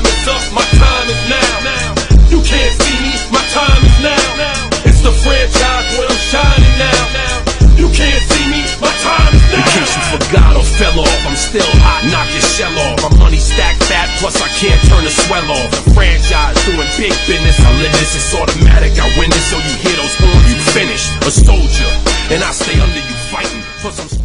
time is up, my time is now. You can't see me, my time is now. It's the franchise where I'm shining now. You can't see me, my time is now. In case you forgot or fell off, I'm still hot, knock your shell off. My money stacked fat, plus I can't turn the swell off. The franchise doing big business, I live this, it's automatic. I win this, so you hear those horns, you finished. A soldier, and I stay under you fighting, for some.